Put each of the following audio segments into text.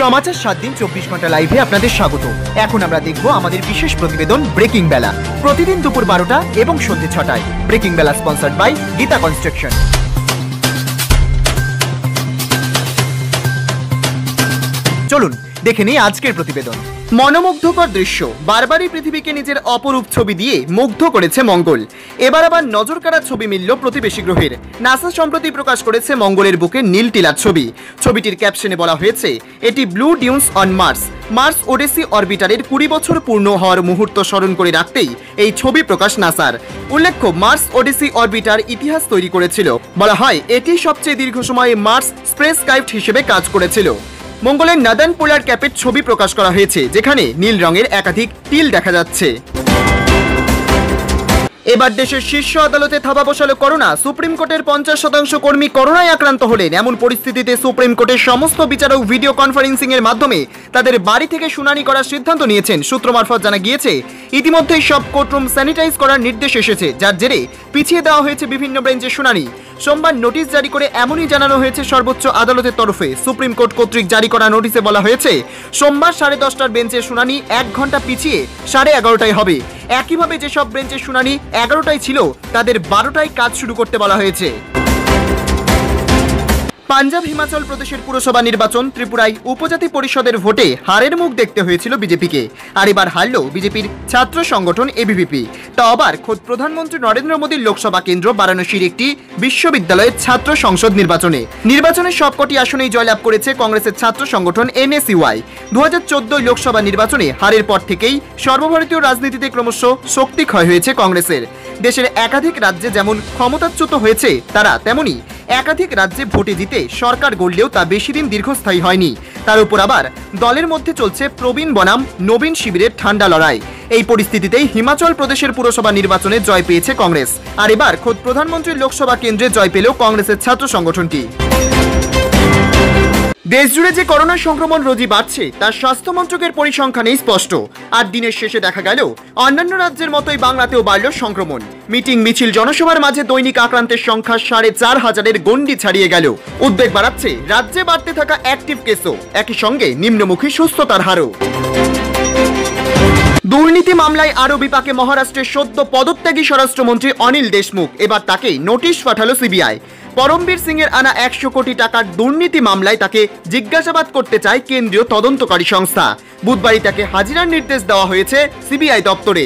সমাচার সাত দিন চব্বিশ ঘণ্টা লাইভে আপনাদের স্বাগত। এখন আমরা দেখব আমাদের বিশেষ প্রতিবেদন ব্রেকিং বেলা প্রতিদিন দুপুর বারোটা এবং সন্ধ্যে ছটায়। ব্রেকিং বেলা স্পন্সার্ড বাই গীতা কনস্ট্রাকশন চলুন, দেখে নিই আজকের প্রতিবেদন। মনোমুগ্ধকর দৃশ্য। বারবারই পৃথিবীকে নিজের অপরূপ ছবি দিয়ে মুগ্ধ করেছে মঙ্গল। এবার আবার নজর কাড়া ছবি মিলল প্রতিবেশী গ্রহের। নাসা সম্প্রতি প্রকাশ করেছে মঙ্গলের বুকে নীল টিলার ছবি। ছবিটির ক্যাপশনে বলা হয়েছে, এটি blue dunes on Mars. Mars Odyssey অরবিটারের কুড়ি বছর পূর্ণ হওয়ার মুহূর্ত স্মরণ করে রাখতেই এই ছবি প্রকাশ নাসার। উল্লেখ্য, মার্স ওডেসি অরবিটার ইতিহাস তৈরি করেছিল। বলা হয়, এটি সবচেয়ে দীর্ঘ সময়ে মার্স স্পেস কাইফট হিসেবে কাজ করেছিল। মঙ্গলের নাদান পোলার ক্যাপের ছবি প্রকাশ করা হয়েছে, যেখানে নীল রঙের একাধিক টিল দেখা যাচ্ছে। এবার দেশের শীর্ষ আদালতে থাবা বসালো করোনা। সুপ্রিম কোর্টের পঞ্চাশ শতাংশ কর্মী করোনায় আক্রান্ত হলেন। এমন পরিস্থিতিতে সুপ্রিম কোর্টের সমস্ত বিচারক ভিডিও কনফারেন্সিং এর মাধ্যমে তাদের বাড়ি থেকে শুনানি করার সিদ্ধান্ত নিয়েছেন। সূত্র মারফত জানা গিয়েছে, ইতিমধ্যেই সব কোর্টরুম স্যানিটাইজ করার নির্দেশ এসেছে, যার জেরে পিছিয়ে দেওয়া হয়েছে বিভিন্ন বেঞ্চের শুনানি। সোমবার নোটিশ জারি করে এমনই জানানো হয়েছে সর্বোচ্চ আদালতের তরফে। সুপ্রিম কোর্ট কর্তৃক জারি করা নোটিশে বলা হয়েছে, সোমবার সাড়ে দশটার বেঞ্চের শুনানি এক ঘণ্টা পিছিয়ে সাড়ে এগারোটায় হবে। একইভাবে যেসব বেঞ্চের শুনানি এগারোটায় ছিল, তাদের বারোটায় কাজ শুরু করতে বলা হয়েছে। পাঞ্জাব হিমাচল প্রদেশের পুরসভা নির্বাচন, ত্রিপুরায় উপজাতি পরিষদের ভোটে হারের মুখ দেখতে হয়েছিল বিজেপিকে। আর এবার হারল বিজেপির ছাত্র সংগঠন এবিভিপি তা আবার খোদ প্রধানমন্ত্রী নরেন্দ্র মোদীর লোকসভা কেন্দ্র বারাণসীর একটি বিশ্ববিদ্যালয়ের ছাত্র সংসদ নির্বাচনে। নির্বাচনের সবকটি আসনেই জয়লাভ করেছে কংগ্রেসের ছাত্র সংগঠন এনএসইউআই দু হাজার লোকসভা নির্বাচনে হারের পর থেকেই সর্বভারতীয় রাজনীতিতে ক্রমশ শক্তি ক্ষয় হয়েছে কংগ্রেসের। দেশের একাধিক রাজ্যে যেমন ক্ষমতাচ্যুত হয়েছে তারা, তেমনি একাধিক রাজ্যে ভোটে জিতে সরকার গড়লেও তা বেশি দিন দীর্ঘস্থায়ী হয়নি। তার উপর আবার দলের মধ্যে চলছে প্রবীণ বনাম, নবীন শিবিরের ঠান্ডা লড়াই। এই পরিস্থিতিতেই হিমাচল প্রদেশের পুরসভা নির্বাচনে জয় পেয়েছে কংগ্রেস। আর এবার খোদ প্রধানমন্ত্রীর লোকসভা কেন্দ্রে জয় পেলেও কংগ্রেসের ছাত্র সংগঠনটি। দেশজুড়ে যে করোনা সংক্রমণ রোজই বাড়ছে, তার স্বাস্থ্য মন্ত্রকের পরিসংখ্যানেই স্পষ্ট। আর দিনের শেষে দেখা গেল, অন্যান্য রাজ্যের মতোই বাংলাতেও বাড়ল সংক্রমণ। মিটিং মিছিল জনসভার মাঝে দৈনিক আক্রান্তের সংখ্যা সাড়ে চার হাজারের গণ্ডি ছাড়িয়ে গেল। উদ্বেগ বাড়াচ্ছে রাজ্যে বাড়তে থাকা অ্যাক্টিভ কেসও। একই সঙ্গে নিম্নমুখী সুস্থতার হারও। দুর্নীতি মামলায় আরও বিপাকে মহারাষ্ট্রের সদ্য পদত্যাগী স্বরাষ্ট্রমন্ত্রী অনিল দেশমুখ। এবার তাকে নোটিশ পাঠালো সিবিআই। পরমবীর সিং এর আনা একশো কোটি টাকার দুর্নীতি মামলায় তাকে জিজ্ঞাসাবাদ করতে চায় কেন্দ্রীয় তদন্তকারী সংস্থা। বুধবারই তাকে হাজিরার নির্দেশ দেওয়া হয়েছে সিবিআই দপ্তরে।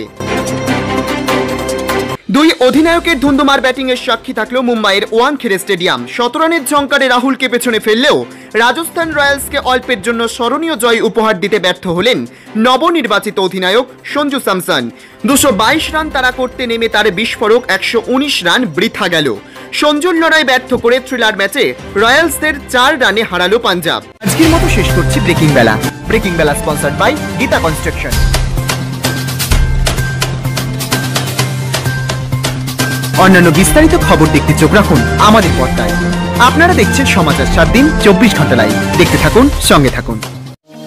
দুই অধিনায়কের ধুন্দুমার ব্যাটিং এর সাক্ষী থাকল মুম্বাইয়ের ওয়ানখেড়ে স্টেডিয়াম। শত রানের ঝঙ্কারে রাহুলকে পেছনে ফেললেও রাজস্থান রয়্যালসকে অল্পের জন্য স্মরণীয় জয় উপহার দিতে ব্যর্থ হলেন নবনির্বাচিত অধিনায়ক সঞ্জু স্যামসন। দুশো রান তারা করতে নেমে তার বিস্ফোরক একশো উনিশ রান বৃথা গেল। সঞ্জুর লড়াই ব্যর্থ করে থ্রিলার ম্যাচে রয়্যালসদের চার রানে হারালো পাঞ্জাব। আজকের মতো শেষ করছি ব্রেকিং বেলা। ব্রেকিং বেলা স্পন্সার্ড বাই গীতা কনস্ট্রাকশন। অন্যান্য বিস্তারিত খবর দেখতে চোখ রাখুন আমাদের পর্দায়। আপনারা দেখছেন সমাচার সাত দিন, চব্বিশ ঘণ্টা লাইভ দেখতে থাকুন, সঙ্গে থাকুন।